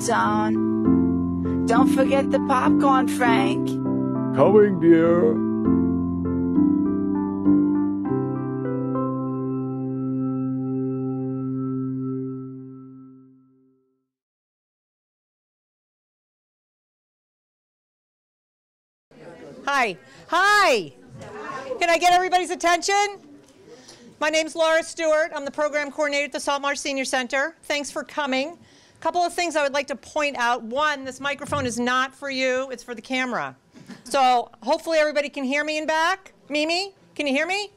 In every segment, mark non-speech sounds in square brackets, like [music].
Bergeron's on. Don't forget the popcorn, Frank. Coming, dear. Hi. Hi. Can I get everybody's attention? My name's Laura Stewart. I'm the program coordinator at the Saltmarsh Senior Center. Thanks for coming. A couple of things I would like to point out. One, this microphone is not for you, it's for the camera. So hopefully everybody can hear me in back. Mimi, can you hear me?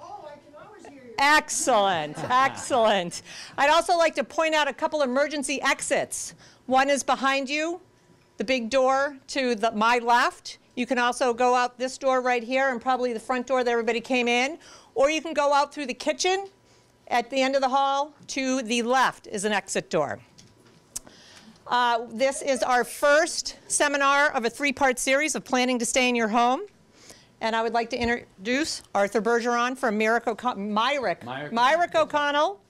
Oh, I can always hear you. Excellent, [laughs] excellent. I'd also like to point out a couple emergency exits. One is behind you, the big door to the, my left. You can also go out this door right here and probably the front door that everybody came in. Or you can go out through the kitchen at the end of the hall. To the left is an exit door. Uh, this is our first seminar of a three-part series of planning to stay in your home. And I would like to introduce Arthur Bergeron from Mirick, Mirick, Mirick. Mirick O'Connell.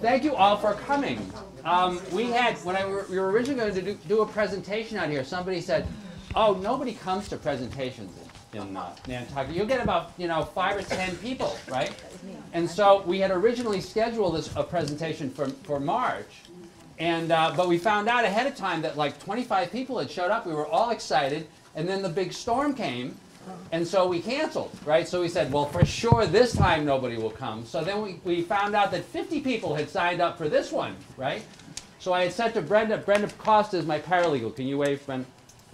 Thank you all for coming. Um, we had, when I were, we were originally going to do, do a presentation out here, somebody said, oh, nobody comes to presentations in, in uh, Nantucket. You'll get about, you know, five or ten people, right? And so we had originally scheduled this a presentation for, for March. And, uh, but we found out ahead of time that like 25 people had showed up. We were all excited. And then the big storm came. And so we canceled, right? So we said, well, for sure this time nobody will come. So then we, we found out that 50 people had signed up for this one, right? So I had said to Brenda, Brenda Costa is my paralegal. Can you wave, Brenda?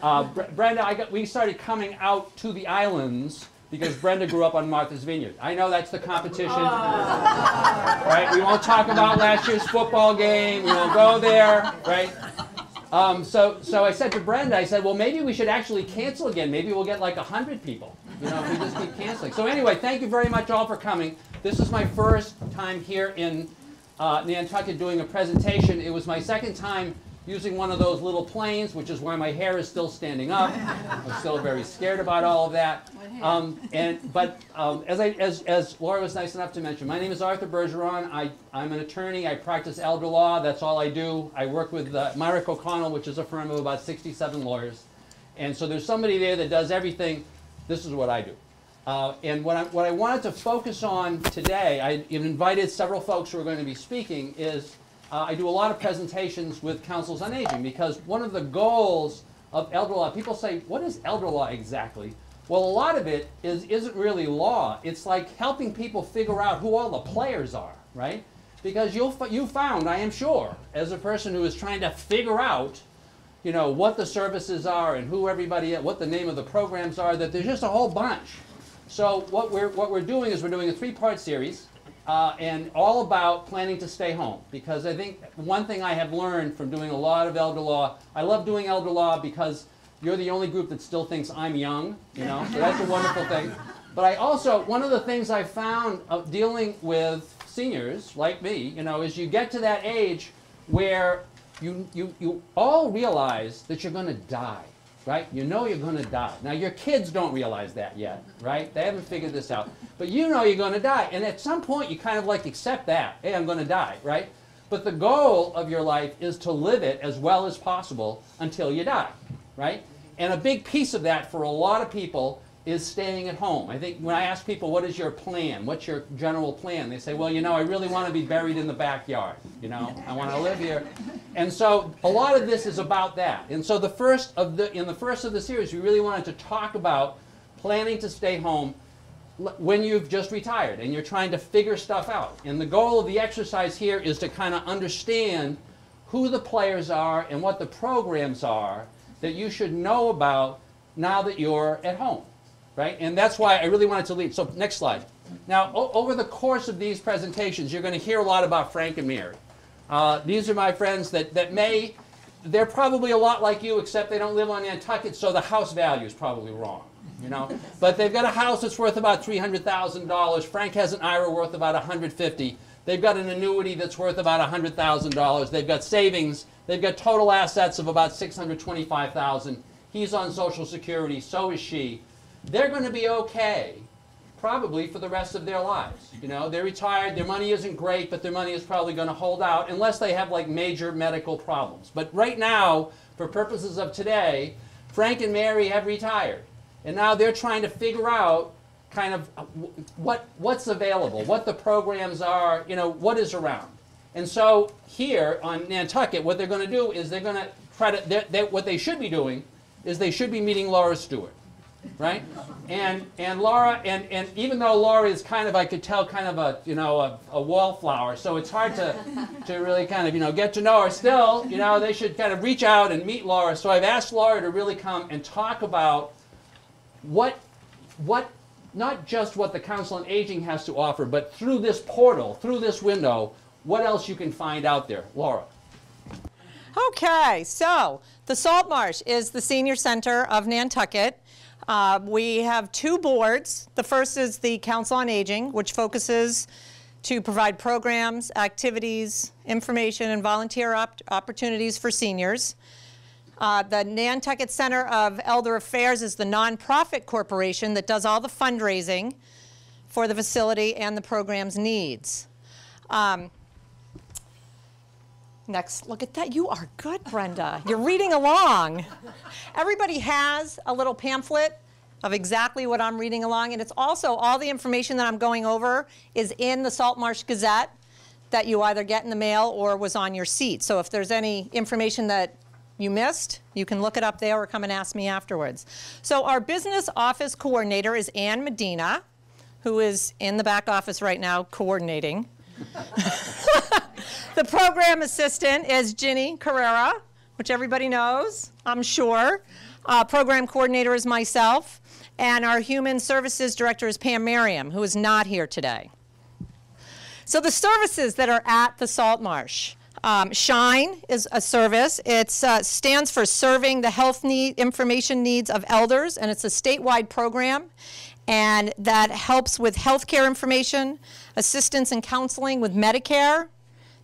Uh, Brenda, I got, we started coming out to the islands because Brenda grew up on Martha's Vineyard. I know that's the competition. right? We won't talk about last year's football game. We won't go there, right? Um, so, so I said to Brenda, I said, well, maybe we should actually cancel again. Maybe we'll get like 100 people, you know, if we just keep canceling. So anyway, thank you very much all for coming. This is my first time here in uh, Nantucket doing a presentation. It was my second time using one of those little planes, which is why my hair is still standing up. I'm still very scared about all of that. Um, and but um, as I as as Laura was nice enough to mention, my name is Arthur Bergeron. I I'm an attorney. I practice elder law. That's all I do. I work with uh, Mirick O'Connell, which is a firm of about 67 lawyers. And so there's somebody there that does everything. This is what I do. Uh, and what I, what I wanted to focus on today, I invited several folks who are going to be speaking, is uh, I do a lot of presentations with councils on aging because one of the goals of elder law, people say, what is elder law exactly? Well, a lot of it is, isn't really law. It's like helping people figure out who all the players are, right? Because you'll, you found, I am sure, as a person who is trying to figure out you know, what the services are and who everybody, what the name of the programs are, that there's just a whole bunch. So what we're, what we're doing is we're doing a three-part series, uh, and all about planning to stay home. Because I think one thing I have learned from doing a lot of elder law, I love doing elder law because you're the only group that still thinks I'm young, you know, so that's a wonderful thing. But I also, one of the things I found dealing with seniors like me, you know, is you get to that age where you, you, you all realize that you're going to die, right? You know you're going to die. Now, your kids don't realize that yet, right? They haven't figured this out. But you know you're going to die. And at some point, you kind of like accept that. Hey, I'm going to die, right? But the goal of your life is to live it as well as possible until you die, right? And a big piece of that for a lot of people is staying at home. I think when I ask people, what is your plan? What's your general plan? They say, well, you know, I really want to be buried in the backyard. You know, I want to live here. And so a lot of this is about that. And so the first of the, in the first of the series, we really wanted to talk about planning to stay home when you've just retired and you're trying to figure stuff out. And the goal of the exercise here is to kind of understand who the players are and what the programs are that you should know about now that you're at home right? And that's why I really wanted to lead. So next slide. Now, o- over the course of these presentations, you're going to hear a lot about Frank and Mary. Uh, these are my friends that, that may, they're probably a lot like you, except they don't live on Nantucket, so the house value is probably wrong. You know, [laughs] but they've got a house that's worth about three hundred thousand dollars. Frank has an IRA worth about one hundred fifty. They've got an annuity that's worth about one hundred thousand dollars. They've got savings. They've got total assets of about six hundred twenty-five thousand. He's on Social Security. So is she they're going to be okay probably for the rest of their lives. You know, they're retired, their money isn't great, but their money is probably going to hold out unless they have like major medical problems. But right now, for purposes of today, Frank and Mary have retired. And now they're trying to figure out kind of uh, what what's available, what the programs are, you know, what is around. And so here on Nantucket, what they're going to do is they're going to try to, they what they should be doing is they should be meeting Laura Stewart, right? And, and Laura, and, and even though Laura is kind of, I could tell, kind of a, you know, a, a wallflower, so it's hard to, [laughs] to really kind of, you know, get to know her. Still, you know, they should kind of reach out and meet Laura. So I've asked Laura to really come and talk about what, what, not just what the Council on Aging has to offer, but through this portal, through this window, what else you can find out there. Laura. Okay, so the Salt Marsh is the senior center of Nantucket. Uh, we have two boards. The first is the Council on Aging, which focuses to provide programs, activities, information, and volunteer op- opportunities for seniors. Uh, the Nantucket Center of Elder Affairs is the nonprofit corporation that does all the fundraising for the facility and the program's needs. Um, Next, look at that. You are good, Brenda. You're reading along. Everybody has a little pamphlet of exactly what I'm reading along, and it's also all the information that I'm going over is in the Salt Marsh Gazette that you either get in the mail or was on your seat. So if there's any information that you missed, you can look it up there or come and ask me afterwards. So our business office coordinator is Ann Medina, who is in the back office right now coordinating. [laughs] The program assistant is Ginny Carrera, which everybody knows, I'm sure. Uh, program coordinator is myself, and our human services director is Pam Merriam, who is not here today. So the services that are at the Salt Marsh. Um, Shine is a service. It uh, stands for Serving the Health need, Information Needs of Elders, and it's a statewide program. And that helps with healthcare information, assistance and counseling with Medicare,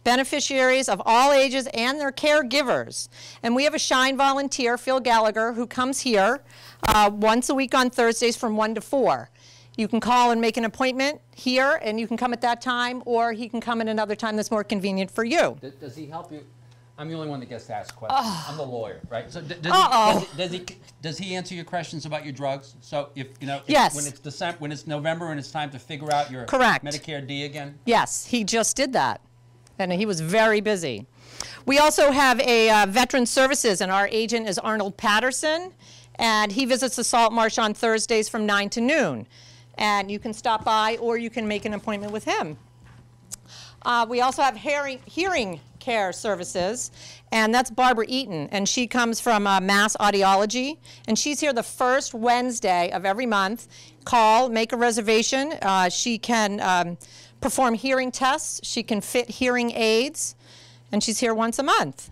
beneficiaries of all ages and their caregivers. And we have a Shine volunteer, Phil Gallagher, who comes here uh, once a week on Thursdays from 1 to 4. You can call and make an appointment here, and you can come at that time, or he can come at another time that's more convenient for you. Does, does he help you? I'm the only one that gets to ask questions. I'm the lawyer, right? So does, Uh-oh. he, does, he, does he does he answer your questions about your drugs? So if you know, if, Yes. when it's December, when it's November, and it's time to figure out your Correct. Medicare D again. Yes, he just did that, and he was very busy. We also have a uh, veteran services, and our agent is Arnold Patterson, and he visits the Salt Marsh on Thursdays from 9 to noon. And you can stop by, or you can make an appointment with him. Uh, we also have hearing, hearing care services, and that's Barbara Eaton, and she comes from uh, Mass Audiology, and she's here the first Wednesday of every month. Call, make a reservation. Uh, she can um, perform hearing tests, she can fit hearing aids, and she's here once a month.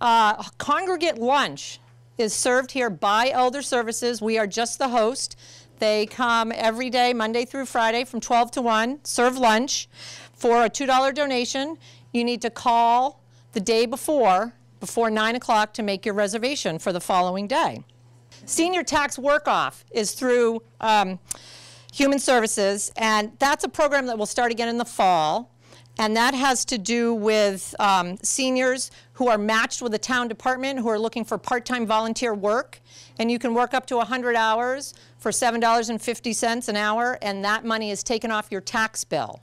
Uh, congregate lunch is served here by Elder Services. We are just the host. They come every day, Monday through Friday, from 12 to 1, serve lunch. For a $2 donation, you need to call the day before, before 9 o'clock, to make your reservation for the following day. Senior Tax Work-Off is through um, Human Services, and that's a program that will start again in the fall. And that has to do with um, seniors who are matched with a town department who are looking for part-time volunteer work. And you can work up to 100 hours for $7.50 an hour, and that money is taken off your tax bill.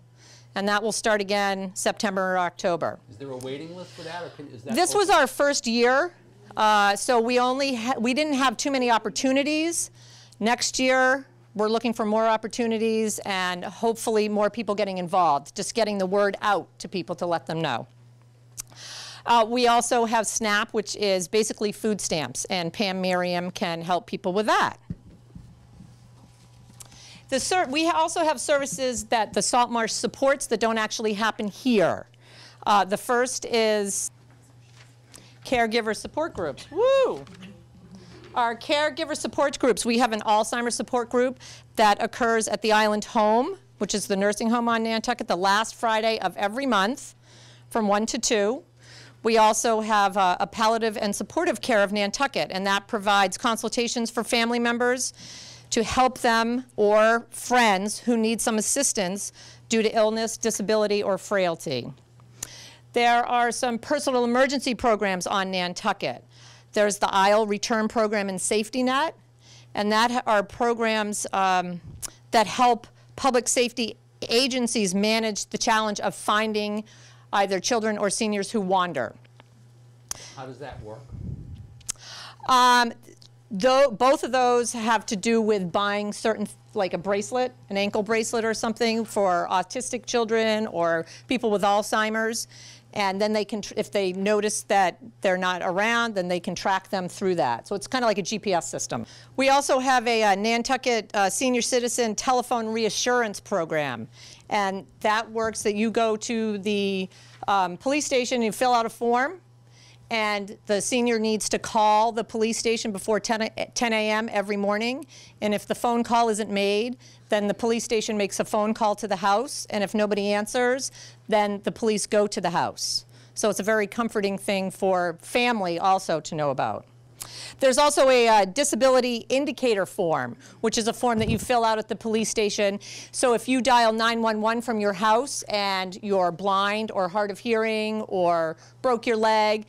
And that will start again September or October. Is there a waiting list for that, or can, is that? This was our first year, uh, so we only ha- we didn't have too many opportunities. Next year, we're looking for more opportunities and hopefully more people getting involved, just getting the word out to people to let them know. Uh, we also have SNAP, which is basically food stamps, and Pam Merriam can help people with that. We also have services that the Salt Marsh supports that don't actually happen here. Uh, the first is caregiver support groups. Woo! Our caregiver support groups, we have an Alzheimer's support group that occurs at the Island Home, which is the nursing home on Nantucket, the last Friday of every month from 1 to 2. We also have uh, a palliative and supportive care of Nantucket, and that provides consultations for family members to help them or friends who need some assistance due to illness, disability, or frailty. There are some personal emergency programs on Nantucket. There's the Isle Return Program and Safety Net, and that are programs um, that help public safety agencies manage the challenge of finding either children or seniors who wander. How does that work? Um, though, both of those have to do with buying certain, like a bracelet, an ankle bracelet or something for autistic children or people with Alzheimer's. And then they can, if they notice that they're not around, then they can track them through that. So it's kind of like a GPS system. We also have a, uh Nantucket uh, Senior Citizen Telephone Reassurance Program. And that works that you go to the um, police station, you fill out a form, and the senior needs to call the police station before 10, 10 a.m. every morning. And if the phone call isn't made, then the police station makes a phone call to the house. And if nobody answers, then the police go to the house. So it's a very comforting thing for family also to know about. There's also a uh, disability indicator form, which is a form that you fill out at the police station. So if you dial 911 from your house and you're blind or hard of hearing or broke your leg,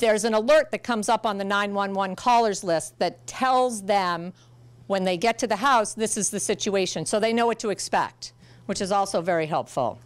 there's an alert that comes up on the 911 callers list that tells them when they get to the house, this is the situation. So they know what to expect, which is also very helpful.